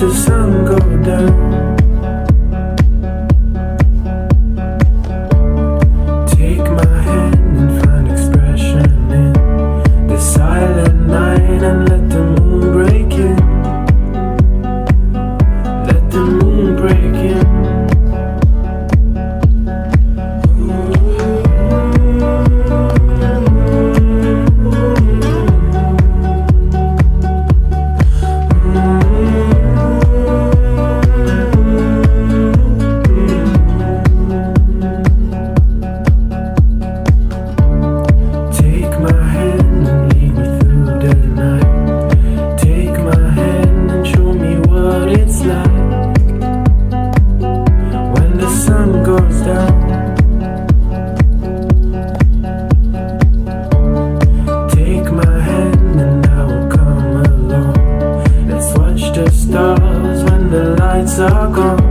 The sun. nights ago